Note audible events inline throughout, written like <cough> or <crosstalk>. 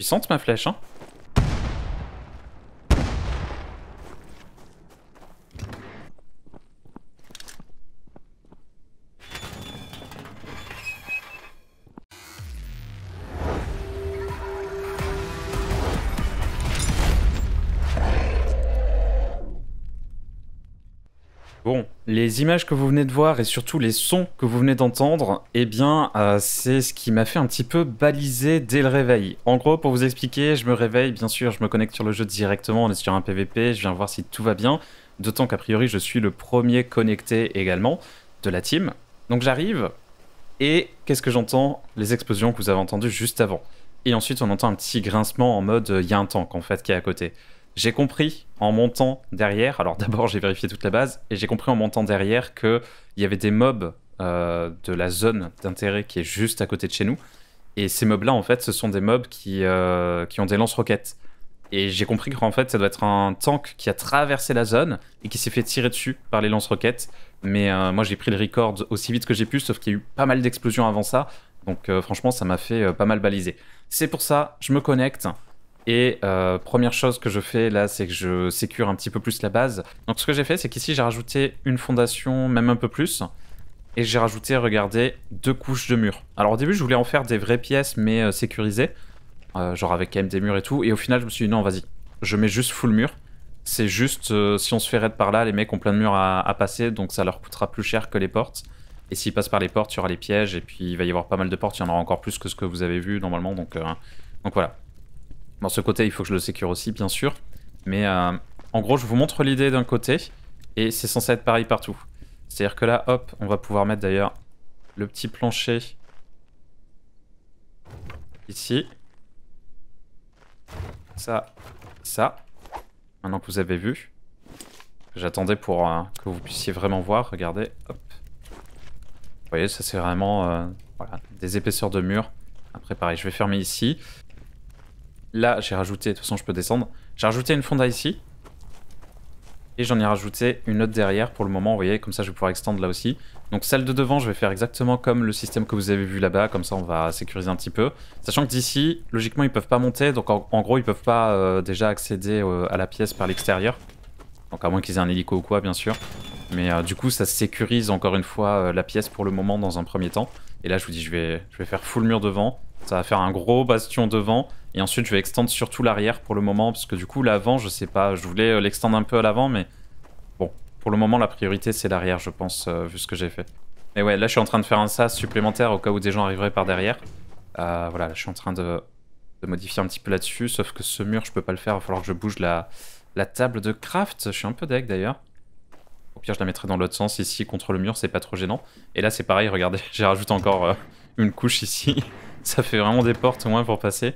Puissante ma flèche, hein images que vous venez de voir et surtout les sons que vous venez d'entendre, eh bien, euh, c'est ce qui m'a fait un petit peu baliser dès le réveil. En gros, pour vous expliquer, je me réveille, bien sûr, je me connecte sur le jeu directement, on est sur un PVP, je viens voir si tout va bien, d'autant qu'a priori, je suis le premier connecté également de la team. Donc j'arrive, et qu'est-ce que j'entends? Les explosions que vous avez entendues juste avant. Et ensuite, on entend un petit grincement en mode, il y a un tank en fait qui est à côté. J'ai compris en montant derrière, alors d'abord j'ai vérifié toute la base, et j'ai compris en montant derrière qu'il y avait des mobs euh, de la zone d'intérêt qui est juste à côté de chez nous. Et ces mobs-là, en fait, ce sont des mobs qui, euh, qui ont des lance-roquettes. Et j'ai compris qu'en fait, ça doit être un tank qui a traversé la zone et qui s'est fait tirer dessus par les lance-roquettes. Mais euh, moi, j'ai pris le record aussi vite que j'ai pu, sauf qu'il y a eu pas mal d'explosions avant ça. Donc franchement, ça m'a fait pas mal baliser. C'est pour ça, je me connecte. Et euh, première chose que je fais là, c'est que je sécure un petit peu plus la base. Donc ce que j'ai fait, c'est qu'ici j'ai rajouté une fondation, même un peu plus. Et j'ai rajouté, regardez, deux couches de murs. Alors au début, je voulais en faire des vraies pièces, mais euh, sécurisées. Euh, genre avec quand même des murs et tout. Et au final, je me suis dit, non, vas-y, je mets juste full mur. C'est juste, si on se fait raid par là, les mecs ont plein de murs à, passer, donc ça leur coûtera plus cher que les portes. Et s'ils passent par les portes, il y aura les pièges, et puis il va y avoir pas mal de portes, il y en aura encore plus que ce que vous avez vu normalement, donc voilà. Bon, ce côté, il faut que je le sécure aussi, bien sûr. Mais euh, en gros, je vous montre l'idée d'un côté, et c'est censé être pareil partout. C'est-à-dire que là, hop, on va pouvoir mettre d'ailleurs le petit plancher ici. Ça, ça. Maintenant que vous avez vu. J'attendais pour euh, que vous puissiez vraiment voir. Regardez, hop. Vous voyez, ça c'est vraiment euh, voilà, des épaisseurs de mur. Après, pareil, je vais fermer ici. Là, j'ai rajouté, de toute façon, je peux descendre. J'ai rajouté une fonda ici. Et j'en ai rajouté une autre derrière pour le moment, vous voyez, comme ça je vais pouvoir extendre là aussi. Donc celle de devant, je vais faire exactement comme le système que vous avez vu là-bas, comme ça on va sécuriser un petit peu. Sachant que d'ici, logiquement, ils peuvent pas monter, donc en, gros, ils peuvent pas euh, déjà accéder euh, à la pièce par l'extérieur. Donc à moins qu'ils aient un hélico ou quoi, bien sûr. Mais euh, du coup, ça sécurise encore une fois la pièce pour le moment dans un premier temps. Et là, je vous dis, je vais, je vais faire full mur devant. Ça va faire un gros bastion devant. Et ensuite, je vais extendre surtout l'arrière pour le moment, parce que du coup, l'avant, je sais pas, je voulais euh, l'extendre un peu à l'avant, mais bon, pour le moment, la priorité, c'est l'arrière, je pense, euh, vu ce que j'ai fait. Mais ouais, là, je suis en train de faire un sas supplémentaire au cas où des gens arriveraient par derrière. Euh, voilà, là, je suis en train de, modifier un petit peu là-dessus, sauf que ce mur, je peux pas le faire, il va falloir que je bouge la, table de craft. Je suis un peu deck, d'ailleurs. Au pire, je la mettrai dans l'autre sens, ici, contre le mur, c'est pas trop gênant. Et là, c'est pareil, regardez, <laughs> j'ai rajouté encore une couche ici. Ça fait vraiment des portes au moins pour passer.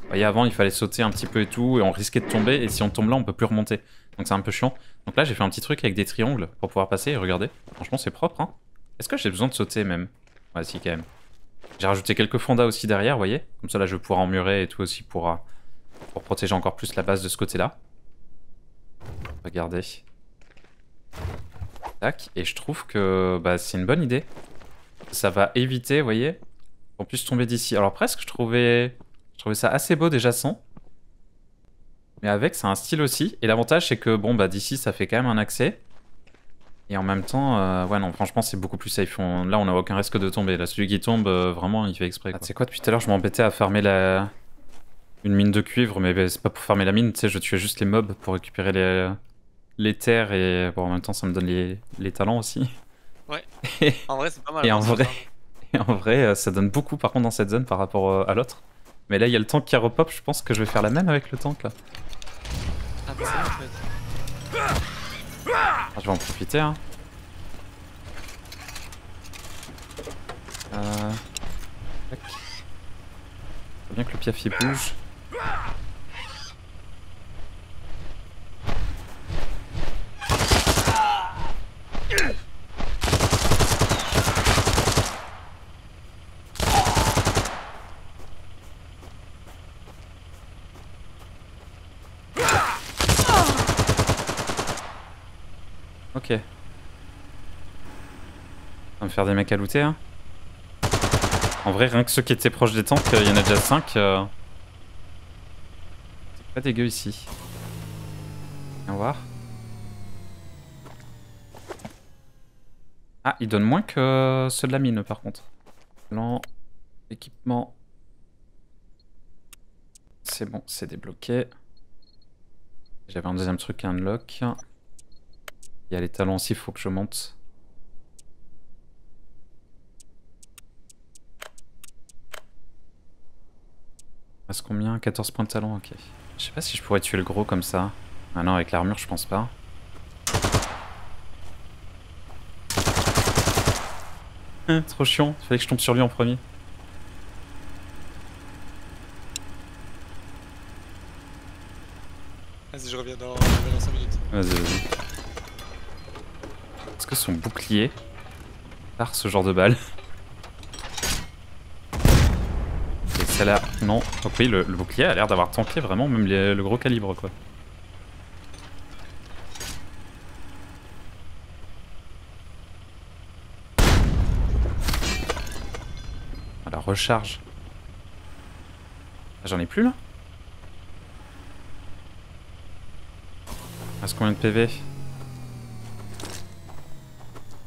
Vous voyez, avant, il fallait sauter un petit peu et tout, et on risquait de tomber, et si on tombe là, on peut plus remonter. Donc c'est un peu chiant. Donc là, j'ai fait un petit truc avec des triangles pour pouvoir passer, et regardez, franchement, c'est propre, hein. Est-ce que j'ai besoin de sauter même? Ouais, si, quand même. J'ai rajouté quelques fondas aussi derrière, vous voyez Comme ça, là, je vais pouvoir emmurer et tout aussi pour, euh, pour protéger encore plus la base de ce côté-là. Regardez. Tac, et je trouve que bah, c'est une bonne idée. Ça va éviter, vous voyez, qu'on puisse tomber d'ici. Alors presque, je trouvais... je trouvais ça assez beau déjà sans. Mais avec, c'est un style aussi. Et l'avantage, c'est que bon, bah d'ici, ça fait quand même un accès. Et en même temps, euh, ouais, non, franchement, c'est beaucoup plus safe. Là, on n'a aucun risque de tomber. Là, celui qui tombe, euh, vraiment, il fait exprès. Ah, quoi, depuis tout à l'heure, je m'embêtais à farmer la... une mine de cuivre, mais bah, c'est pas pour farmer la mine, tu sais, je tuais juste les mobs pour récupérer les, les terres et bon, en même temps, ça me donne les, les talents aussi. Ouais, <laughs> en vrai, c'est pas mal. et en vrai, <laughs> en vrai, euh, ça donne beaucoup par contre dans cette zone par rapport euh, à l'autre. Mais là, il y a le tank qui repop, je pense que je vais faire la même avec le tank là. Ah bah en fait. Ah, je vais en profiter hein. Euh... Faut bien que le piaf il bouge. On va me faire des mecs à looter. Hein. En vrai, rien que ceux qui étaient proches des tanks, il y en a déjà 5. Euh, Pas dégueu ici. Viens voir. Ah, il donne moins que ceux de la mine par contre. Plan, équipement. C'est bon, c'est débloqué. J'avais un deuxième truc à unlock. Il y a les talents aussi, il faut que je monte. Reste combien? 14 points de talent, ok. Je sais pas si je pourrais tuer le gros comme ça. Ah non, avec l'armure, je pense pas. Hein, trop chiant, il fallait que je tombe sur lui en premier. Vas-y, je reviens dans, 5 minutes. Vas-y, vas-y. Son bouclier par ce genre de balle Et non. Donc le, bouclier a l'air d'avoir tanké vraiment même le gros calibre quoi. recharge. Ah, j'en ai plus là? Reste combien de PV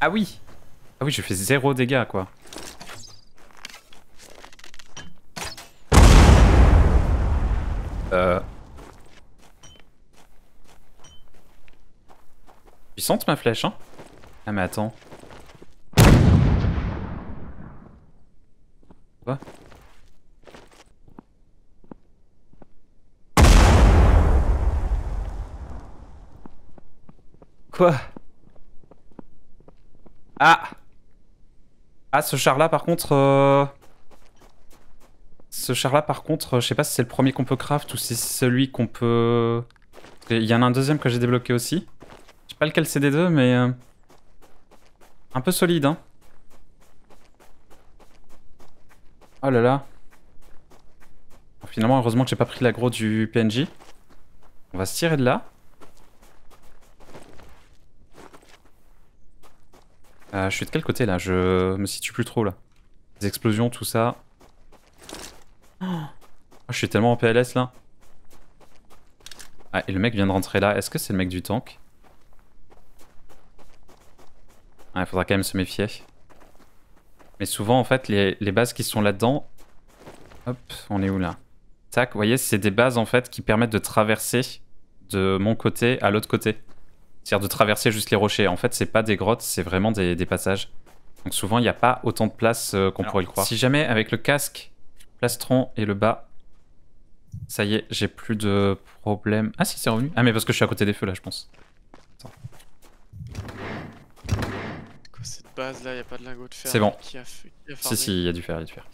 Ah oui. Ah oui, je fais zéro dégâts quoi. Euh... Puissante ma flèche hein. Ah mais attends. Quoi? Quoi Ah Ah, ce char là par contre... Euh, ce char là par contre, je sais pas si c'est le premier qu'on peut craft ou si c'est celui qu'on peut... Il y en a un deuxième que j'ai débloqué aussi. Je sais pas lequel c'est des deux, mais... Euh, un peu solide, hein. Oh là là. finalement, heureusement que j'ai pas pris l'aggro du PNJ. On va se tirer de là. Euh, je suis de quel côté là? Je me situe plus trop là. Des explosions, tout ça. Oh, je suis tellement en PLS là. Ah, et le mec vient de rentrer là. Est-ce que c'est le mec du tank? Ah, il faudra quand même se méfier. Mais souvent, en fait, les, bases qui sont là-dedans... Hop, on est où là? Tac, vous voyez, c'est des bases en fait qui permettent de traverser de mon côté à l'autre côté. C'est-à-dire de traverser juste les rochers. En fait, c'est pas des grottes, c'est vraiment des, passages. Donc souvent, il n'y a pas autant de place euh, qu'on pourrait le croire. Si jamais, avec le casque, plastron et le bas, ça y est, j'ai plus de problème. Ah si, c'est revenu. Ah mais parce que je suis à côté des feux là, je pense. Attends base là, il a pas de lingot de fer. C'est bon. Qui a, si, si, il y a du fer, il y a du fer.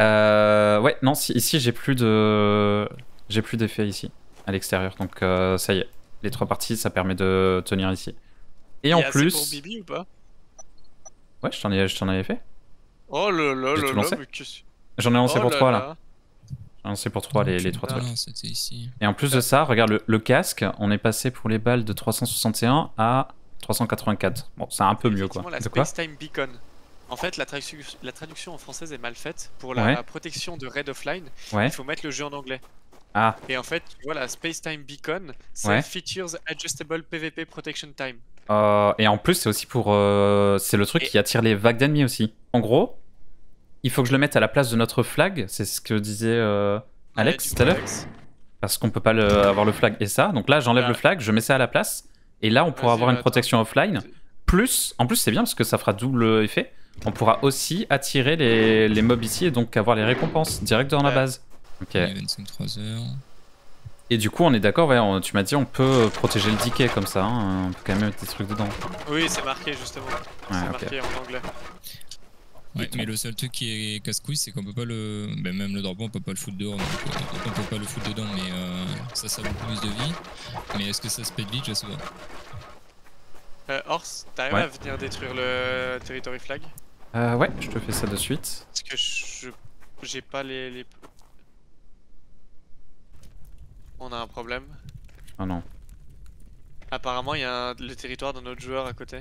Euh, ouais, non, si, ici j'ai plus de. J'ai plus d'effet ici, à l'extérieur. Donc euh, ça y est. Les trois parties, ça permet de tenir ici. Et, en plus. pour Bibi ou pas? Ouais, je t'en ai, je avais fait. Oh là là là là, J'en ai lancé oh pour trois là. J'en ai lancé pour trois les, les trois trucs. Ici. Et en plus de ça, regarde le, le casque, on est passé pour les balles de 361 à 384. Bon, c'est un peu mieux quoi. La Space Time Beacon. En fait, la, traduction en française est mal faite. Pour la protection de Red Offline, il faut mettre le jeu en anglais. Ah. Et en fait, tu vois, la Space Time Beacon, c'est Features Adjustable PvP Protection Time. Euh, et en plus, c'est aussi pour. Euh, c'est le truc qui attire les vagues d'ennemis aussi. En gros, il faut que je le mette à la place de notre flag. C'est ce que disait euh, Alex tout à l'heure. Parce qu'on peut pas avoir le flag et ça. Donc là, j'enlève le flag, je mets ça à la place. Et là, on pourra avoir une protection offline. Plus, en plus, c'est bien parce que ça fera double effet. On pourra aussi attirer les, les mobs ici et donc avoir les récompenses direct dans la base. Ok. 25 3 heures. Et du coup, on est d'accord, ouais, tu m'as dit on peut protéger le diquet comme ça, hein, on peut quand même mettre des trucs dedans. Oui, c'est marqué justement. c'est marqué en anglais. Ouais, mais le seul truc qui est casse-couille, c'est qu'on peut pas le. Ben, même le drapeau, on peut pas le foutre dehors, donc euh, on peut pas le foutre dedans, mais euh, ça, ça a beaucoup plus de vie. Mais est-ce que ça se pète vite Je sais pas. Euh, Horse, t'arrives à venir détruire le territory flag? Euh, ouais, je te fais ça de suite. Parce que je. J'ai pas les, les. On a un problème. Ah non. Apparemment, il y a le territoire d'un autre joueur à côté.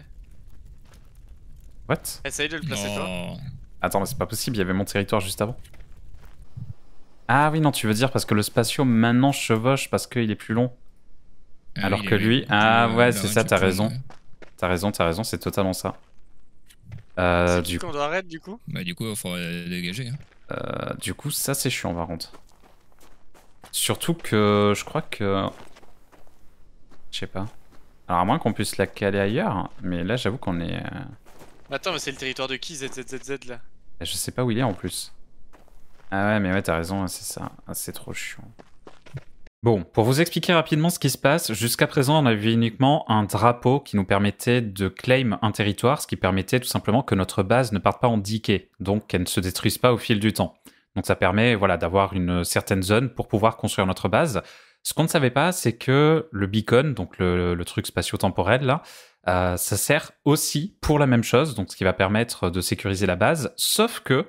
What? Essaye de le placer toi. Attends, mais c'est pas possible, il y avait mon territoire juste avant. Ah oui, non, tu veux dire parce que le spatio maintenant chevauche parce qu'il est plus long. Ah Alors que lui, ah ouais, c'est ça, t'as raison. T'as raison, t'as raison, c'est totalement ça. Euh, du coup, on doit arrêter du coup Bah du coup, il faudrait dégager. Hein. Euh, du coup, ça c'est chiant par contre. Surtout que je crois que... Je sais pas. Alors à moins qu'on puisse la caler ailleurs, mais là j'avoue qu'on est... Euh, Attends, mais c'est le territoire de qui ZZZZ là? Je sais pas où il est en plus. Ah ouais, mais ouais, t'as raison, c'est ça. Ah, c'est trop chiant. Bon, pour vous expliquer rapidement ce qui se passe, jusqu'à présent on avait uniquement un drapeau qui nous permettait de claim un territoire, ce qui permettait tout simplement que notre base ne parte pas en decay, donc qu'elle ne se détruise pas au fil du temps. Donc ça permet voilà, d'avoir une certaine zone pour pouvoir construire notre base. Ce qu'on ne savait pas, c'est que le beacon, donc le, truc spatio-temporel là, euh, ça sert aussi pour la même chose, donc ce qui va permettre de sécuriser la base, sauf que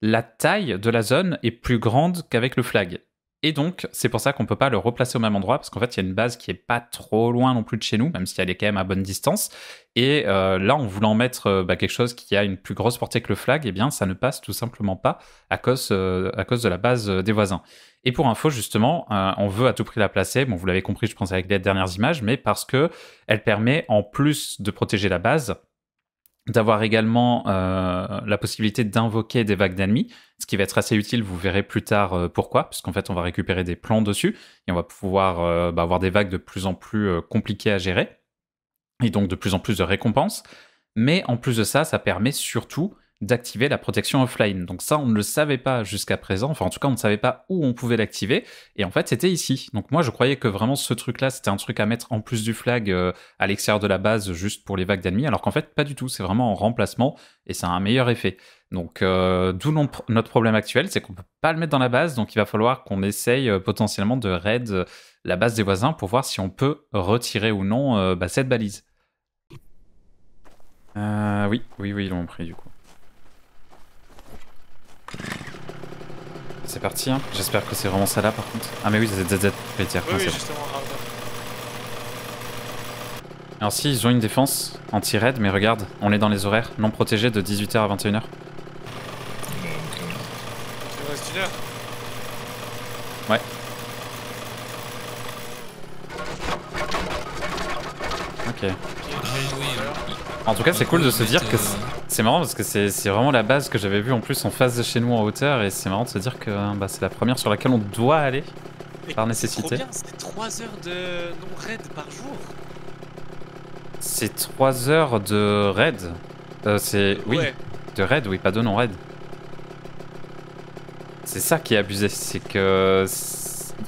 la taille de la zone est plus grande qu'avec le flag. Et donc, c'est pour ça qu'on peut pas le replacer au même endroit, parce qu'en fait, il y a une base qui est pas trop loin non plus de chez nous, même si elle est quand même à bonne distance. Et euh, là, en voulant mettre euh, bah, quelque chose qui a une plus grosse portée que le flag, eh bien, ça ne passe tout simplement pas à cause, euh, à cause de la base des voisins. Et pour info, justement, on veut à tout prix la placer. Bon, vous l'avez compris, je pense, avec les dernières images, mais parce que elle permet, en plus de protéger la base, d'avoir également euh, la possibilité d'invoquer des vagues d'ennemis, ce qui va être assez utile, vous verrez plus tard euh, pourquoi, puisqu'en fait on va récupérer des plans dessus, et on va pouvoir euh, bah, avoir des vagues de plus en plus compliquées à gérer, et donc de plus en plus de récompenses. Mais en plus de ça, ça permet surtout d'activer la protection offline. Donc ça, on ne le savait pas jusqu'à présent. Enfin, en tout cas, on ne savait pas où on pouvait l'activer. Et en fait, c'était ici. Donc moi, je croyais que vraiment ce truc-là, c'était un truc à mettre en plus du flag euh, à l'extérieur de la base, juste pour les vagues d'ennemis. Alors qu'en fait, pas du tout. C'est vraiment en remplacement et ça a un meilleur effet. Donc euh, d'où notre problème actuel, c'est qu'on peut pas le mettre dans la base. Donc il va falloir qu'on essaye euh, potentiellement de raid la base des voisins pour voir si on peut retirer ou non bah, cette balise. oui, oui, oui, ils l'ont pris du coup. C'est parti, hein. j'espère que c'est vraiment ça là par contre. Ah mais oui, ZZZ, oui, oui, justement. Alors si, ils ont une défense anti-raid, mais regarde, on est dans les horaires non protégés de 18h à 21h. Il reste une heure Ouais. Ok. En tout cas, c'est cool de se dire que c'est marrant parce que c'est vraiment la base que j'avais vue en plus en face de chez nous en hauteur et c'est marrant de se dire que bah, c'est la première sur laquelle on doit aller par nécessité. C'est 3 heures de non-raid par jour. C'est 3 heures de raid euh, C'est. Oui, de raid, oui, pas de non-raid. C'est ça qui est abusé, c'est que.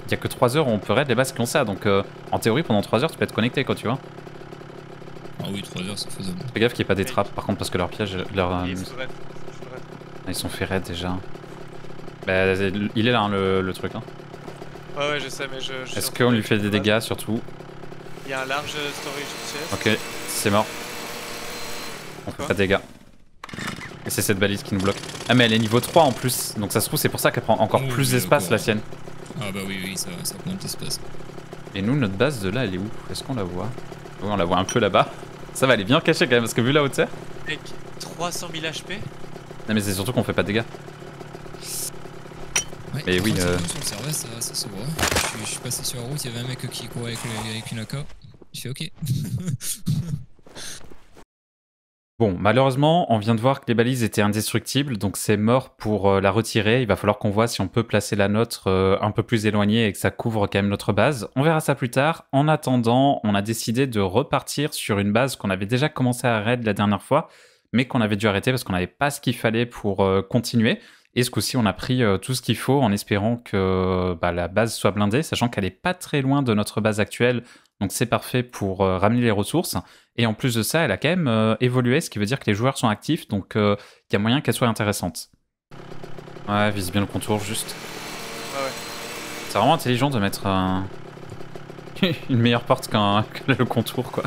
Il y a que 3 heures où on peut raid les bases qui ont ça, donc euh, en théorie pendant 3 heures tu peux être connecté quoi, tu vois. Oui, 3 heures, c'est faisable. Fais gaffe qu'il n'y ait pas des trappes par contre, parce que leur piège. Leur, euh, ah, ils sont fait raid déjà. Bah, il est là hein, le, truc. Hein. Ouais, ouais, je sais, mais je. Est-ce qu'on lui fait des dégâts surtout? Il y a un large storage Ok, c'est mort. On fait pas de dégâts. Et c'est cette balise qui nous bloque. Ah, mais elle est niveau 3 en plus, donc ça se trouve, c'est pour ça qu'elle prend encore plus d'espace la sienne. Ah, bah oui, oui, ça, ça prend de l'espace. Et nous, notre base de là, elle est où? Est-ce qu'on la voit? Oui, on la voit un peu là-bas. Ça va, elle est bien cachée quand même, parce que vu la hauteur. Mec, 300 000 HP Non, mais c'est surtout qu'on fait pas de dégâts. Ouais, Et oui, euh... sur le serveur, ça, ça se voit. Je, suis passé sur la route, il y avait un mec qui courait avec, avec une AK. Je fais ok. <laughs> Bon, malheureusement, on vient de voir que les balises étaient indestructibles, donc c'est mort pour euh, la retirer. Il va falloir qu'on voit si on peut placer la nôtre euh, un peu plus éloignée et que ça couvre quand même notre base. On verra ça plus tard. En attendant, on a décidé de repartir sur une base qu'on avait déjà commencé à raid la dernière fois, mais qu'on avait dû arrêter parce qu'on n'avait pas ce qu'il fallait pour euh, continuer. Et ce coup-ci, on a pris tout ce qu'il faut en espérant que bah, la base soit blindée, sachant qu'elle n'est pas très loin de notre base actuelle. Donc c'est parfait pour ramener les ressources. Et en plus de ça, elle a quand même euh, évolué, ce qui veut dire que les joueurs sont actifs, donc euh, il y a moyen qu'elle soit intéressante. Ouais, vise bien le contour juste. Ouais, ouais. C'est vraiment intelligent de mettre <laughs> une meilleure porte qu'un que le contour, quoi.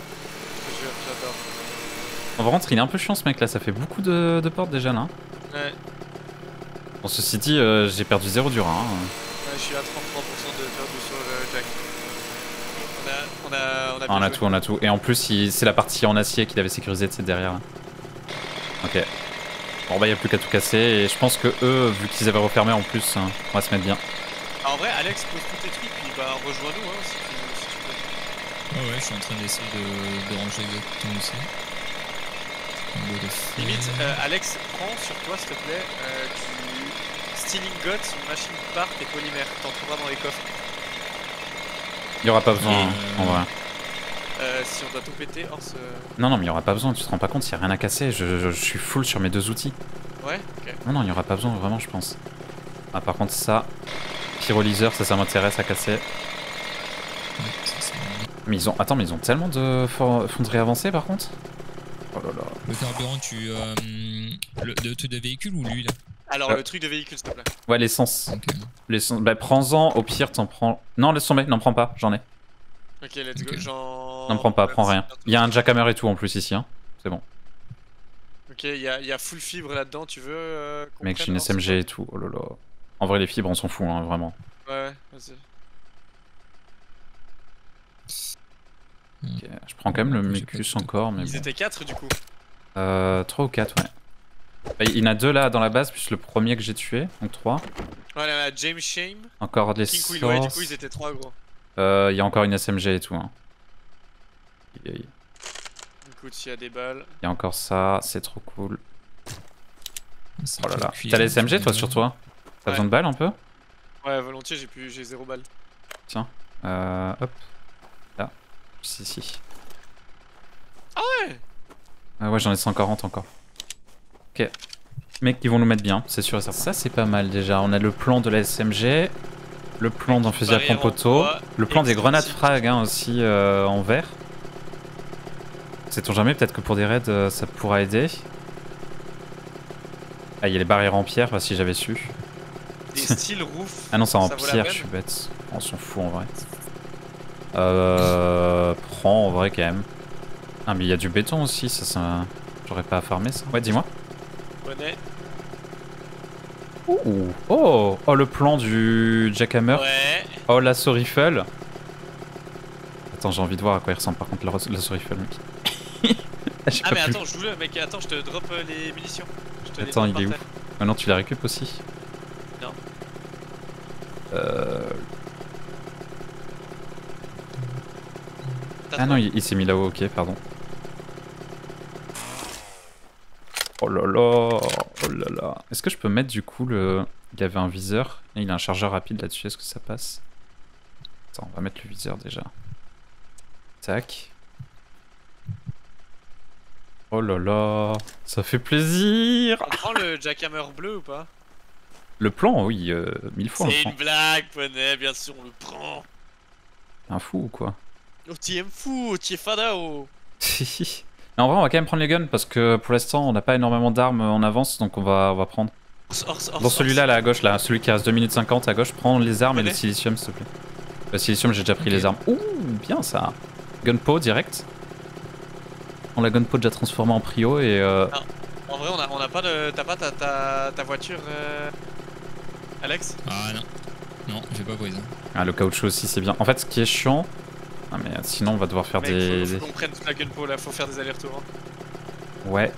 J'adore. On va rentrer, il est un peu chiant ce mec là, ça fait beaucoup de, portes déjà là. Ouais. Bon, ceci dit, j'ai perdu 0 du rein. Hein. Je suis à 33% de perdu sur le jack. On a, ah, tout, on a tout. Et en plus, c'est la partie en acier qu'il avait sécurisée, c'est derrière. Hein. Ok. Bon bah il a plus qu'à tout casser et je pense que eux, vu qu'ils avaient refermé en plus, hein, on va se mettre bien. Ah, en vrai, Alex, pose toutes tes trucs puis bah rejoins-nous hein, si, tu, peux. Ouais, ouais, je suis en train d'essayer de, de ranger exactement aussi. Limite, euh, Alex, prends sur toi s'il te plaît, euh, machine part et polymère. T'en trouveras dans les coffres. Il y aura pas besoin hein, en vrai. Euh, si on doit tout péter, hors ce... Non, non, mais il y aura pas besoin, tu te rends pas compte, il a rien à casser, je, je, suis full sur mes deux outils. Ouais. Non, non, il y aura pas besoin, vraiment, je pense. Ah, par contre, ça, pyrolyseur, ça, ça m'intéresse à casser. Mais ils ont... Attends, mais ils ont tellement de fonderies avancées, par contre Oh là là. Le carburant, tu... Euh, le, de, de, de véhicule ou lui, là alors, euh. le truc de véhicule, s'il te plaît. Ouais, l'essence. L'essence. Bah, prends-en, au pire, t'en prends. Non, laisse tomber, n'en prends pas, j'en ai. Ok, let's go, j'en. N'en prends pas, prends rien. Il y a un jackhammer et tout en plus ici, hein. C'est bon. Ok, il y, a full fibre là-dedans, tu veux euh, Mec, j'ai une SMG et tout, oh là. En vrai, les fibres, on s'en fout, hein, vraiment. Ouais, vas-y. Ok, je prends quand même le Mucus encore, mais Ils étaient 4 du coup Euh, 3 ou 4, ouais. Bah, il y en a deux là dans la base, plus le premier que j'ai tué, donc 3. Ouais, là, James Shame. Encore des King Quill, ouais, du coup ils étaient 3 gros. Euh, il y a encore une SMG et tout. Hein. Écoute, s'il y a des balles. Il y a encore ça, c'est trop cool. Oh là là. T'as les SMG toi sur toi? T'as besoin de balles un peu? Ouais, volontiers, j'ai plus... j'ai 0 balles. Tiens, euh, hop. Là, si, si. Ah ouais? Ah ouais, j'en ai 140 encore. Ok. Mecs, ils vont nous mettre bien, c'est sûr et certain. Ça, c'est pas mal déjà. On a le plan de la SMG, le plan d'un fusil à pompe auto, le plan des grenades frag hein, aussi euh, en vert. Sait-on jamais, peut-être que pour des raids, euh, ça pourra aider. Ah, il y a les barrières en pierre, bah, si j'avais su. Des <laughs> steel roof. ah non, c'est en pierre, je suis bête. On s'en fout en vrai. Euh. Prends en vrai quand même. Ah, mais il y a du béton aussi, ça, ça... J'aurais pas à farmer ça. Ouais, dis-moi. Ouh. Oh Oh, le plan du Jackhammer. Ouais. Oh, la rifle. Attends, j'ai envie de voir à quoi il ressemble par contre l'assaut rifle, mec. <laughs> <laughs> ah, mais attends, je voulais, mec, attends, je te drop euh, les munitions. attends, il est où Maintenant, tu la récupères aussi Non. Euh... Ah non, il s'est mis là-haut, ok, pardon. Oh là là, oh là là. Est-ce que je peux mettre du coup le... Il y avait un viseur, et il a un chargeur rapide là-dessus, est-ce que ça passe? Attends, on va mettre le viseur déjà. Tac. Oh là là, ça fait plaisir On prend le jackhammer bleu ou pas? Le plan, oui, euh, mille fois. C'est une blague, poney, bien sûr, on le prend. Un fou ou quoi? Oh, t'y fou, t'y es fada, oh <laughs> en vrai, on va quand même prendre les guns parce que pour l'instant, on n'a pas énormément d'armes en avance, donc on va, on va prendre. Dans celui-là, là à gauche, là, celui qui reste 2 minutes 50 à gauche, prends les armes et le silicium, s'il te plaît. Le silicium, j'ai déjà pris les armes. Ouh, bien ça. Gunpo direct. On l'a gunpo déjà transformé en prio et. Euh... En vrai, on a, on a pas de. T'as pas ta, ta, ta voiture, euh... Alex? Ah non. Non, j'ai pas pris ça. Ah, le caoutchouc aussi, c'est bien. En fait, ce qui est chiant, ah mais sinon on va devoir faire des... Faut, faut qu'on prenne toute la gunpo là, faut faire des allers-retours. Hein. Ouais.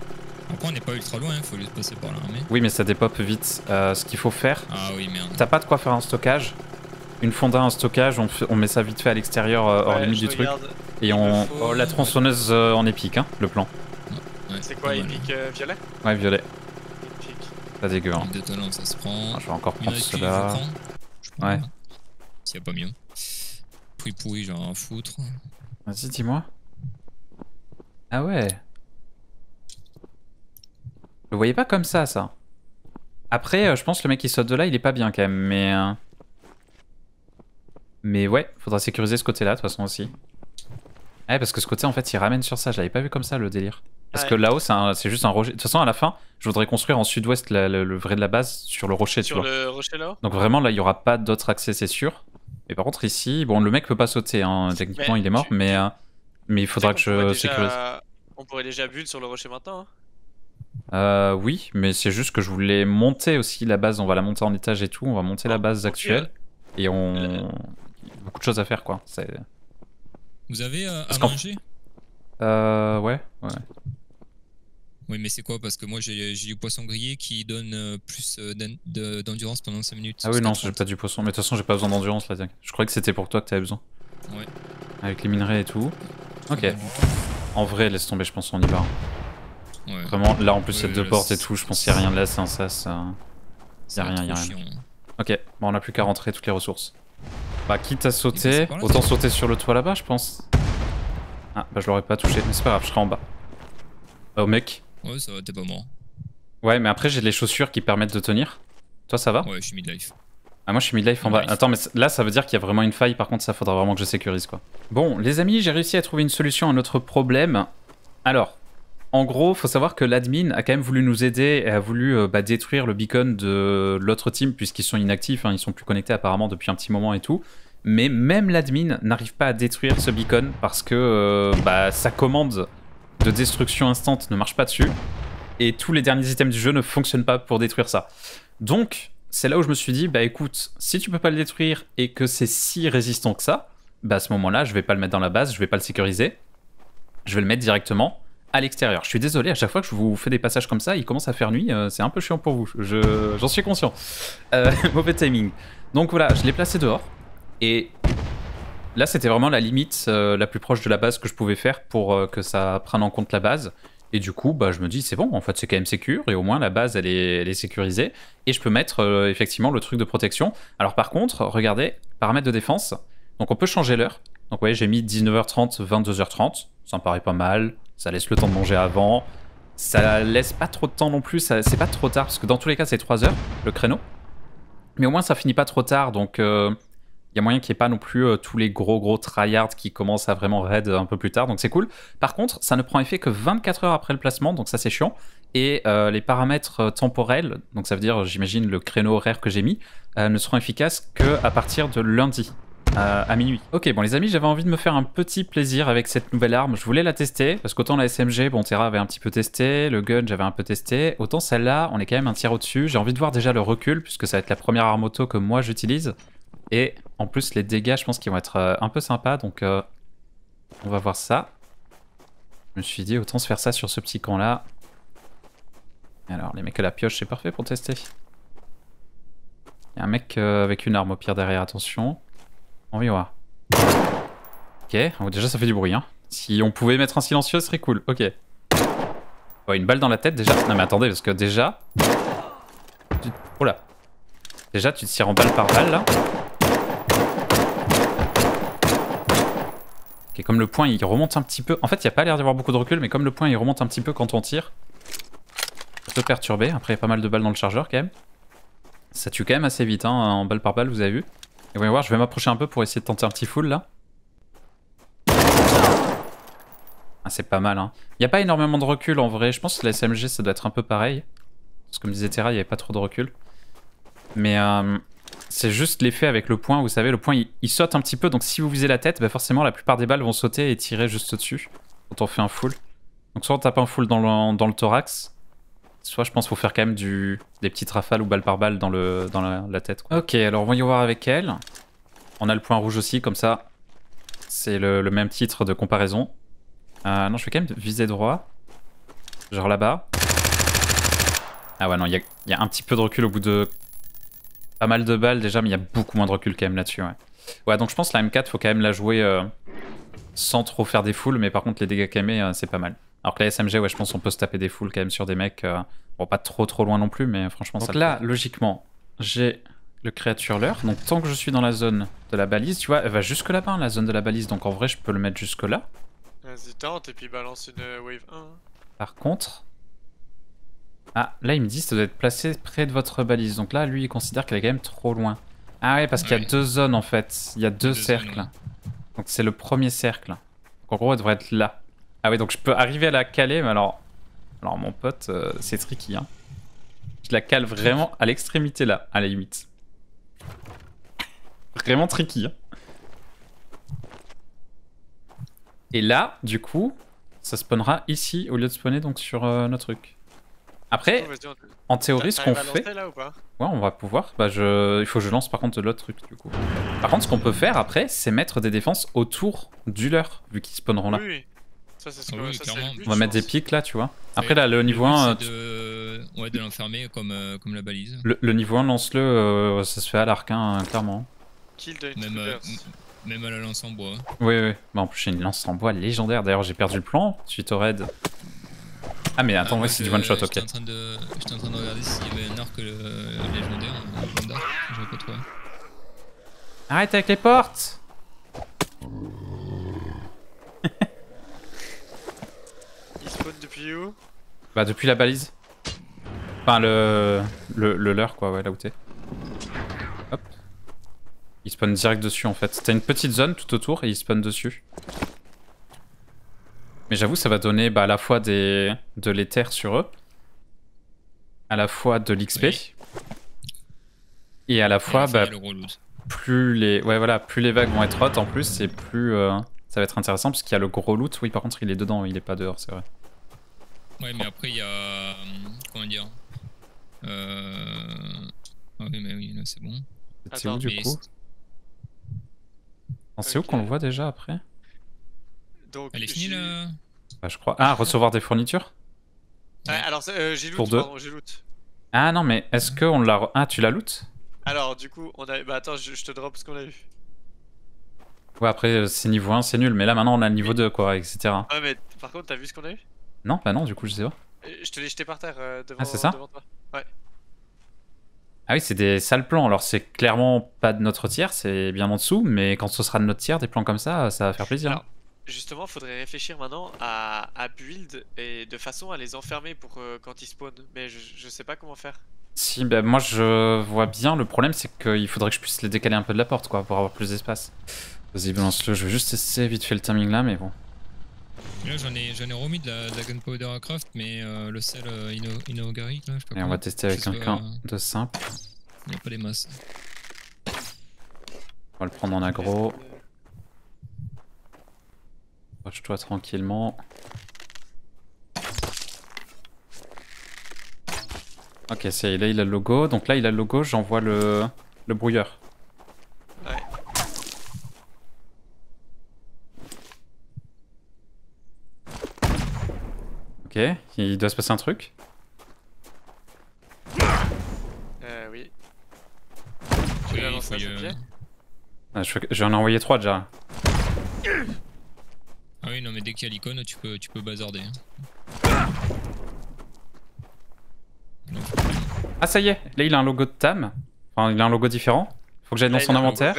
Après on n'est pas ultra loin, il faut juste passer par l'armée. Oui mais ça dépop vite. Euh, ce qu'il faut faire... Ah oui merde. T'as pas de quoi faire un stockage Une fonda, un stockage, on, on met ça vite fait à l'extérieur euh, hors limite du truc. Et on... Oh, la tronçonneuse euh, en épique, hein, le plan. Ouais, c'est quoi, épique violet? Ouais, violet. Épique. Pas dégueu. Hein. De talent, ça se prend. Ah, je vais encore prendre cela. Ouais. S'il y a pas mieux pourri pourri, genre un foutre. Vas-y, dis-moi. Ah ouais. Je le voyais pas comme ça, ça. Après, euh, je pense que le mec qui saute de là, il est pas bien quand même, mais... Euh, mais ouais, faudra sécuriser ce côté-là, de toute façon aussi. Ouais, parce que ce côté, en fait, il ramène sur ça. Je l'avais pas vu comme ça, le délire. Parce que là-haut, c'est juste un rocher. De toute façon, à la fin, je voudrais construire en sud-ouest le, vrai de la base sur le rocher, tu vois. Sur le rocher là Donc vraiment, là, il y aura pas d'autre accès, c'est sûr. Mais par contre, ici, bon, le mec peut pas sauter, hein. techniquement, il est mort, mais, euh, mais il faudra que je sécurise. On pourrait déjà build sur le rocher maintenant. Hein. Euh, oui, mais c'est juste que je voulais monter aussi la base. On va la monter en étage et tout. On va monter la ah, base actuelle. Et on. A beaucoup de choses à faire, quoi. Vous avez euh, à manger? Euh, ouais, ouais. Oui, mais c'est quoi? Parce que moi, j'ai du poisson grillé qui donne euh, plus euh, d'endurance pendant 5 minutes. Ah oui, non, j'ai pas du poisson. Mais de toute façon, j'ai pas besoin d'endurance là. Je croyais que c'était pour toi que t'avais besoin. Ouais. Avec les minerais et tout. Ok. En vrai, laisse tomber, je pense qu'on y va. Ouais. Vraiment, là en plus, cette deux portes et tout, je pense qu'il n'y a rien de là, c'est un sas. Y'a rien, y'a rien. Ok, bon, on a plus qu'à rentrer toutes les ressources. Bah, quitte à sauter, autant sauter sur le toit là-bas, je pense. Ah, bah, je l'aurais pas touché, mais c'est pas grave, je serai en bas. Oh, mec. Ouais, ça va, t'es pas mort. Ouais, mais après, j'ai les chaussures qui permettent de tenir. Toi, ça va Ouais, je suis mid-life. Ah, moi, je suis mid-life en bas. Attends, mais là, ça veut dire qu'il y a vraiment une faille. Par contre, ça faudra vraiment que je sécurise, quoi. Bon, les amis, j'ai réussi à trouver une solution à notre problème. Alors, en gros, faut savoir que l'admin a quand même voulu nous aider et a voulu euh, bah, détruire le beacon de l'autre team puisqu'ils sont inactifs, hein, ils sont plus connectés apparemment depuis un petit moment et tout. Mais même l'admin n'arrive pas à détruire ce beacon parce que euh, bah, sa commande de destruction instant ne marche pas dessus et tous les derniers items du jeu ne fonctionnent pas pour détruire ça. Donc, c'est là où je me suis dit, bah écoute, si tu peux pas le détruire et que c'est si résistant que ça, bah à ce moment-là, je vais pas le mettre dans la base, je vais pas le sécuriser, je vais le mettre directement à l'extérieur. Je suis désolé, à chaque fois que je vous fais des passages comme ça, il commence à faire nuit, euh, c'est un peu chiant pour vous, j'en suis conscient. Euh, <laughs> mauvais timing. Donc voilà, je l'ai placé dehors, et là c'était vraiment la limite euh, la plus proche de la base que je pouvais faire pour que ça prenne en compte la base. Et du coup, bah, je me dis, c'est bon, en fait, c'est quand même sécure, et au moins la base, elle est, sécurisée. Et je peux mettre effectivement le truc de protection. Alors par contre, regardez, paramètres de défense. Donc on peut changer l'heure. Donc ouais, j'ai mis 19h30, 22h30. Ça me paraît pas mal. Ça laisse le temps de manger avant. Ça laisse pas trop de temps non plus, c'est pas trop tard, parce que dans tous les cas c'est 3 heures le créneau. Mais au moins ça finit pas trop tard, donc euh, y a moyen qu'il n'y ait pas non plus euh, tous les gros gros tryhards qui commencent à vraiment raid un peu plus tard, donc c'est cool. Par contre, ça ne prend effet que 24 heures après le placement, donc ça c'est chiant. Et euh, les paramètres temporels, donc ça veut dire j'imagine le créneau horaire que j'ai mis, ne seront efficaces que à partir de lundi à, minuit. Ok, bon les amis, j'avais envie de me faire un petit plaisir avec cette nouvelle arme. Je voulais la tester, parce qu'autant la SMG, bon Terra avait un petit peu testé, le gun j'avais un peu testé, autant celle-là, on est quand même un tiers au-dessus. J'ai envie de voir déjà le recul, puisque ça va être la première arme auto que moi j'utilise. Et en plus les dégâts, je pense qu'ils vont être euh, un peu sympas, donc euh, on va voir ça. Je me suis dit, autant se faire ça sur ce petit camp-là. Alors, les mecs à la pioche, c'est parfait pour tester. Il y a un mec euh, avec une arme au pire derrière, attention. On va voir. Ok, déjà ça fait du bruit. Hein. Si on pouvait mettre un silencieux, ce serait cool. Ok. Oh, une balle dans la tête déjà. Non mais attendez, parce que déjà... Oh là. Déjà, tu te tires en balle par balle là. Ok, comme le point il remonte un petit peu. En fait, il n'y a pas l'air d'y avoir beaucoup de recul, mais comme le point il remonte un petit peu quand on tire, peut perturber. Après, il y a pas mal de balles dans le chargeur quand même. Ça tue quand même assez vite hein, en balle par balle, vous avez vu. Et voyons voir, je vais m'approcher un peu pour essayer de tenter un petit full là. Ah, c'est pas mal. Hein. Il n'y a pas énormément de recul en vrai. Je pense que la SMG ça doit être un peu pareil. Parce que comme disait Terra, il n'y avait pas trop de recul. Mais euh, c'est juste l'effet avec le point. Vous savez, le point il, saute un petit peu. Donc si vous visez la tête, bah forcément la plupart des balles vont sauter et tirer juste dessus. Quand on fait un full. Donc soit on tape un full dans le, dans le thorax. Soit je pense faut faire quand même du, des petites rafales ou balle par balle dans, le, dans la, tête. Ok, alors voyons voir avec elle. On a le point rouge aussi, comme ça. C'est le, même titre de comparaison. Euh, non, je vais quand même viser droit. Genre là-bas. Ah ouais, non, il y a, un petit peu de recul au bout de pas mal de balles déjà, mais il y a beaucoup moins de recul quand même là-dessus. Ouais. ouais, donc je pense que la M4, faut quand même la jouer euh, sans trop faire des foules, mais par contre les dégâts qu'elle met, euh, c'est pas mal. Alors que la SMG, ouais, je pense qu'on peut se taper des foules quand même sur des mecs. Euh, bon, pas trop trop loin non plus, mais franchement, donc là, logiquement, j'ai le créature leur. Donc tant que je suis dans la zone de la balise, tu vois, elle va jusque là-bas, hein, la zone de la balise. Donc en vrai, je peux le mettre jusque là. Vas-y, tente et puis balance une euh, wave 1. Par contre... Ah, là, il me dit que ça doit être placé près de votre balise. Donc là, lui, il considère qu'elle est quand même trop loin. Ah ouais, parce qu'il y a deux zones, en fait. Il y a deux, cercles. Donc c'est le premier cercle. Donc en gros, elle devrait être là. Ah oui, donc je peux arriver à la caler, mais alors... Alors mon pote, euh, c'est tricky. Hein. Je la cale vraiment à l'extrémité là, à la limite. Vraiment tricky. Hein. Et là, du coup, ça spawnera ici au lieu de spawner donc sur euh, notre truc. Après, oh, en théorie, ce qu'on fait... ouais, on va pouvoir. Bah, je... Il faut que je lance par contre l'autre truc du coup. Par contre, ce qu'on peut faire après, c'est mettre des défenses autour du leur, vu qu'ils spawneront là. Oui. Ça, c'est ce que, On va mettre des pics là, tu vois. Après, là, le niveau 1. De... Ouais, de l'enfermer comme, euh, comme la balise. Le, niveau 1, lance-le, euh, ça se fait à l'arc, hein, clairement. Kill the même, euh, même à la lance en bois. Oui, oui. Bah, en plus, j'ai une lance en bois légendaire. D'ailleurs, j'ai perdu le plan suite au raid. Ah, mais attends, ouais, c'est du one shot, ok. J'étais en, train de... en train de regarder s'il y avait un arc légendaire, un d'arc, j'avais pas trouvé. Arrête avec les portes <laughs> Il spawn depuis où? Bah depuis la balise. Enfin le... le, le leur quoi, ouais, là où t'es. Hop. Il spawn direct dessus en fait. T'as une petite zone tout autour et il spawn dessus. Mais j'avoue ça va donner bah, à la fois des... de l'éther sur eux. À la fois de l'XP. Et à la fois bah, plus les ouais voilà plus les vagues vont être hautes en plus et plus euh, ça va être intéressant parce qu'il y a le gros loot. Oui par contre il est dedans, il est pas dehors c'est vrai. Ouais mais après il y a euh, comment dire euh... Ah oui mais oui là c'est bon. C'est où du coup C'est où qu'on le voit déjà après? Donc, Elle est finie là bah, je crois. Ah recevoir des fournitures Ouais, alors euh, j'ai loot, pardon, j'ai loot. Ah non mais est-ce que on l'a... Ah tu l'as loot alors, du coup, on a. Bah, attends, je, te drop ce qu'on a eu. Ouais, après, euh, c'est niveau 1, c'est nul, mais là maintenant on a le niveau 2, quoi, etc. Ouais, mais par contre, t'as vu ce qu'on a eu? Non, bah non, du coup, je sais pas. Euh, je te l'ai jeté par terre euh, devant, ah, c'est ça toi. Ouais. Ah oui, c'est des sales plans. Alors, c'est clairement pas de notre tiers, c'est bien en dessous, mais quand ce sera de notre tiers, des plans comme ça, ça va faire plaisir. Alors, justement, faudrait réfléchir maintenant à, à, build et de façon à les enfermer pour quand ils spawnent. Mais je, je sais pas comment faire. Si, bah moi je vois bien. Le problème c'est qu'il faudrait que je puisse les décaler un peu de la porte quoi pour avoir plus d'espace. Vas-y, balance-le. Je veux juste essayer vite fait le timing là, mais bon. Là j'en ai, ai remis de la, gunpowder à craft, mais euh, le sel euh, inogarique là, je sais pas. Et on va tester avec un camp de simple. Il n'y a pas les masses. On va le prendre en aggro. Watch-toi tranquillement. Ok, c'est là il a le logo. Donc là il a le logo, j'envoie le, le brouilleur. Ouais. Ok, il doit se passer un truc. Euh oui. Tu oui, lancer un ah, J'en ai envoyé 3 déjà. Ah oui non mais dès qu'il y a l'icône tu peux, tu peux bazarder. Hein. Ah ça y est, là il a un logo de Tam. Enfin il a un logo différent. Faut que j'aille dans son inventaire.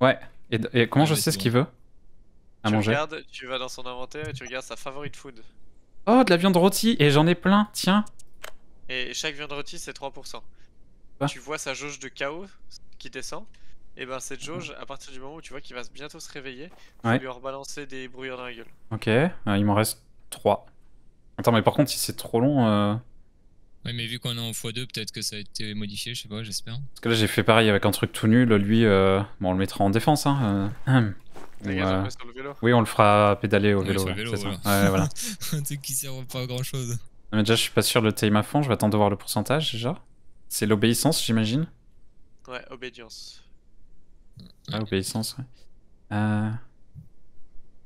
Ouais. Et, comment je sais ce qu'il veut À tu Regardes, tu vas dans son inventaire et tu regardes sa favorite food. Oh de la viande rôtie et j'en ai plein, tiens. Et chaque viande rôtie c'est 3%. Tu vois sa jauge de chaos qui descend. Et ben cette jauge, à partir du moment où tu vois qu'il va bientôt se réveiller, tu ouais. lui rebalancer des brouilleurs dans la gueule. Ok, euh, il m'en reste 3. Attends mais par contre si c'est trop long... Euh... Ouais, mais vu qu'on est en x2, peut-être que ça a été modifié, je sais pas, j'espère. Parce que là, j'ai fait pareil avec un truc tout nul. Lui, euh... bon, on le mettra en défense. Hein. Euh... euh... sur le vélo. Oui, on le fera pédaler au vélo. Sur le vélo voilà. Ouais, voilà. <laughs> un truc qui sert pas à grand chose. Mais déjà, je suis pas sûr de le time à fond. Je vais attendre de voir le pourcentage déjà. C'est l'obéissance, j'imagine Ouais, obédience. Ah, obéissance, ouais. Euh...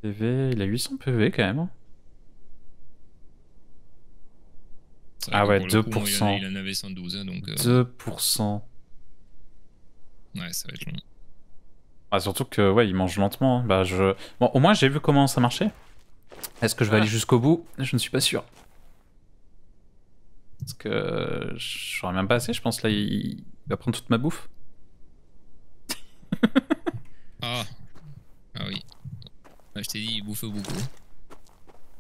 PV, il a 800 PV quand même. Hein. Ah ouais, 2%. il, en avait 112, hein, donc... 2%. Euh, ouais, ça va être long. Ah, surtout que, ouais, il mange lentement. Hein. Bah, je... Bon, au moins, j'ai vu comment ça marchait. Est-ce que je vais aller jusqu'au bout? Je ne suis pas sûr. Parce que j'aurais même pas assez, je pense. Là, il, va prendre toute ma bouffe. ah. Ah oui. Je dit, il bouffe beaucoup.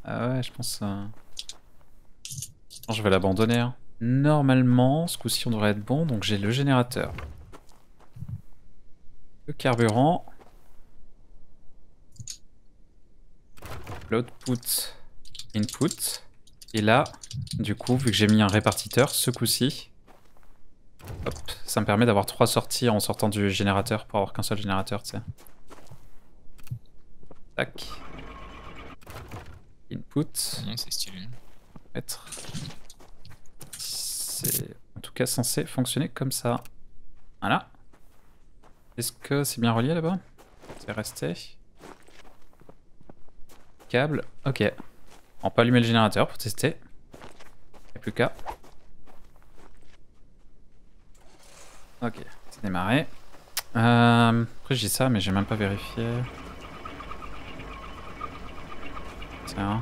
Ah ouais, je pense... Euh, je vais l'abandonner. Hein. Normalement, ce coup-ci on devrait être bon, donc j'ai le générateur. Le carburant. L'output, input. Et là, du coup, vu que j'ai mis un répartiteur, ce coup-ci, ça me permet d'avoir trois sorties en sortant du générateur pour avoir qu'un seul générateur, tu sais. Tac. Input. C'est stylé. C'est en tout cas censé fonctionner comme ça. Voilà. Est-ce que c'est bien relié là-bas? C'est resté. câble. Ok. On peut allumer le générateur pour tester. Il plus qu'à. Ok, c'est démarré. Euh, après j'ai ça mais j'ai même pas vérifié. Tiens.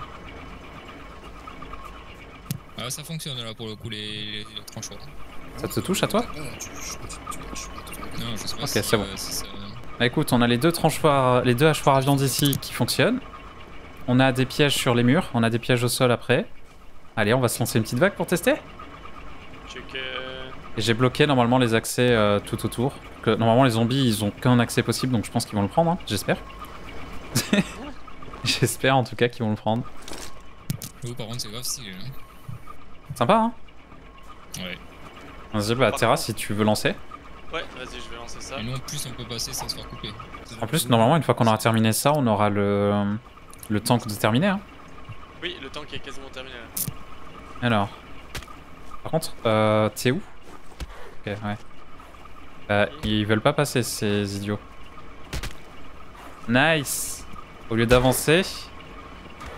Ah ça fonctionne là pour le coup les, les, tranchoirs. Ça te touche à toi Non je sais pas Ok si, c'est bon. euh, si ça... Bah écoute on a les deux tranchoirs, les deux hachoirs à viande ici qui fonctionnent. On a des pièges sur les murs, on a des pièges au sol après. Allez on va se lancer une petite vague pour tester Check. euh, Et j'ai bloqué normalement les accès euh, tout autour. Que, normalement les zombies ils ont qu'un accès possible donc je pense qu'ils vont le prendre, hein, j'espère. <laughs> <laughs> j'espère en tout cas qu'ils vont le prendre. Oh, par contre c'est grave stylé là. Sympa hein Ouais. Vas-y bah Terra si tu veux lancer. Ouais, vas-y, je vais lancer ça. Et nous en plus on peut passer sans se faire couper. En plus normalement une fois qu'on aura terminé ça on aura le, le temps de terminer. Hein. Oui, le temps qui est quasiment terminé là. Alors. Par contre, euh, t'es où? Ok, ouais. Euh, ils veulent pas passer ces idiots. Nice Au lieu d'avancer...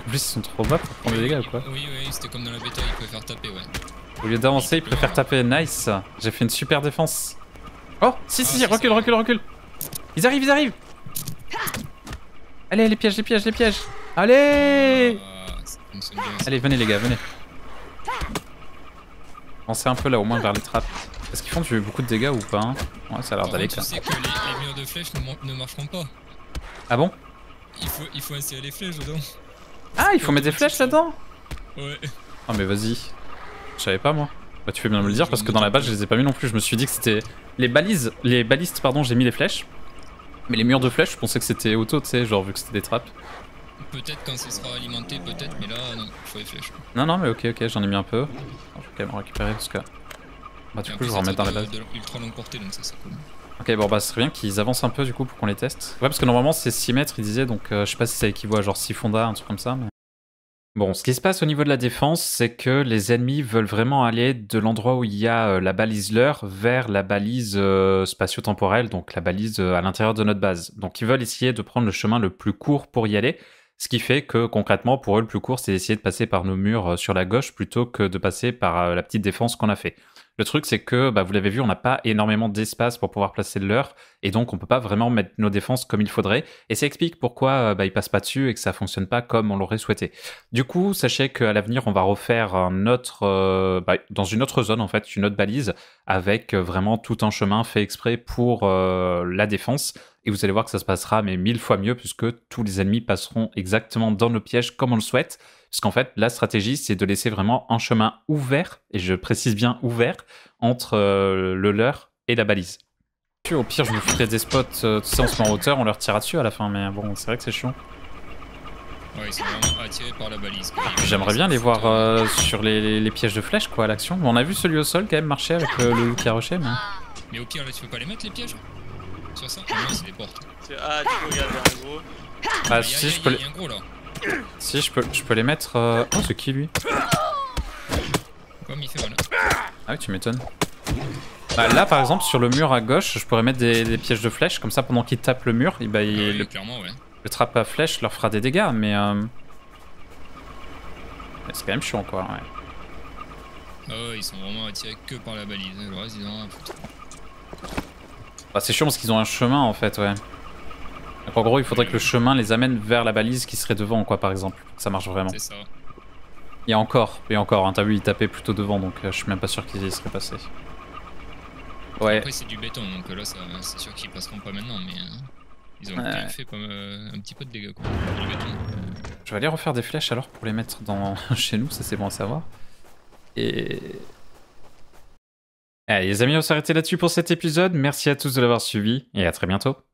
En plus ils sont trop bas pour prendre des dégâts ou quoi Oui oui c'était comme dans la bêta, ils pouvaient faire taper ouais. Au lieu d'avancer ils préfèrent taper. Nice J'ai fait une super défense. Oh Si si, Ah, si si, recule, recule, recule Ils arrivent, ils arrivent Allez les pièges, les pièges, les pièges Allez Ah. Allez, venez les gars, venez. Pensez un peu là au moins vers les trappes. Est-ce qu'ils font du, beaucoup de dégâts ou pas hein? Ouais, ça a l'air d'aller tu sais que les, les murs de flèches ne marcheront pas. Ah bon? Il faut, il faut insérer les flèches dedans. Ah, il faut mettre des flèches là-dedans Ouais. Ah mais vas-y. Je savais pas moi. Bah tu fais bien de me le dire parce que dans la base je les ai pas mis non plus. Je me suis dit que c'était... Les balises, les balistes pardon, j'ai mis les flèches. Mais les murs de flèches, je pensais que c'était auto, tu sais, genre vu que c'était des trappes. Peut-être quand ce sera alimenté, peut-être, mais là non, il faut les flèches. Non, non, mais ok, ok, j'en ai mis un peu. Alors, je vais quand même en récupérer parce que... Bah du coup je vais remettre dans la base. de, de ultra longue portée donc ça c'est cool. Ok, bon bah ce serait bien qu'ils avancent un peu du coup pour qu'on les teste. Ouais, parce que normalement c'est 6 mètres, il disait, donc euh, je sais pas si ça équivaut à genre 6 fondas, un truc comme ça. Bon, ce qui se passe au niveau de la défense, c'est que les ennemis veulent vraiment aller de l'endroit où il y a euh, la balise leur vers la balise euh, spatio-temporelle, donc la balise à l'intérieur de notre base. Donc ils veulent essayer de prendre le chemin le plus court pour y aller. Ce qui fait que concrètement, pour eux, le plus court, c'est d'essayer de passer par nos murs sur la gauche plutôt que de passer par la petite défense qu'on a fait. Le truc, c'est que, bah, vous l'avez vu, on n'a pas énormément d'espace pour pouvoir placer le leur, et donc on peut pas vraiment mettre nos défenses comme il faudrait. Et ça explique pourquoi euh, bah, ils passent pas dessus et que ça fonctionne pas comme on l'aurait souhaité. Du coup, sachez qu'à l'avenir, on va refaire un autre, euh, bah, dans une autre zone en fait, une autre balise avec euh, vraiment tout un chemin fait exprès pour la défense. Et vous allez voir que ça se passera mais mille fois mieux puisque tous les ennemis passeront exactement dans nos pièges comme on le souhaite. Parce qu'en fait, la stratégie, c'est de laisser vraiment un chemin ouvert, et je précise bien ouvert, entre euh, le leur et la balise. Au pire, je vous ferai des spots, euh, tu sais, on se met en hauteur, on leur tirera dessus à la fin, mais bon, c'est vrai que c'est chiant. Ouais, ils sont vraiment attirés par la balise. J'aimerais bien les voir euh, sur les, les- les pièges de flèches, quoi, à l'action. On a vu celui au sol quand même marcher avec le, le loup qui a rushé, mais... Mais au pire, là, tu peux pas les mettre les pièges? Sur ça Ah non, c'est des portes. Ah, du coup, regarde, il y a un gros. Ah, si, je peux y les... un gros là. Si, je peux, je peux les mettre... euh, Oh, c'est qui, lui? Comme il fait mal. Ah oui, tu m'étonnes. Bah, là, par exemple, sur le mur à gauche, je pourrais mettre des, des pièges de flèches, comme ça, pendant qu'ils tapent le mur, et bah, il- Ah oui, le, clairement, ouais. le trappe à flèche leur fera des dégâts, mais... euh, mais C'est quand même chiant, quoi, ouais. Ah ouais, ils sont vraiment attirés que par la balise. Le reste, ils en ont foutre. Bah, c'est chiant parce qu'ils ont un chemin, en fait, ouais. Donc, en gros, il faudrait que le chemin les amène vers la balise qui serait devant, quoi, par exemple. que Ça marche vraiment. C'est ça. Et encore, et encore, hein, t'as vu, il tapait plutôt devant, donc euh, je suis même pas sûr qu'ils y seraient passés. Ouais, Après, c'est du béton, donc euh, là, ça- c'est sûr qu'ils passeront pas maintenant, mais euh, ils ont Ouais. quand même fait pas, euh, un petit peu de dégâts, quoi. Du béton. je vais aller refaire des flèches alors pour les mettre dans <laughs> chez nous, ça c'est bon à savoir. Et... Allez les amis, on s'arrêter là-dessus pour cet épisode. Merci à tous de l'avoir suivi et à très bientôt.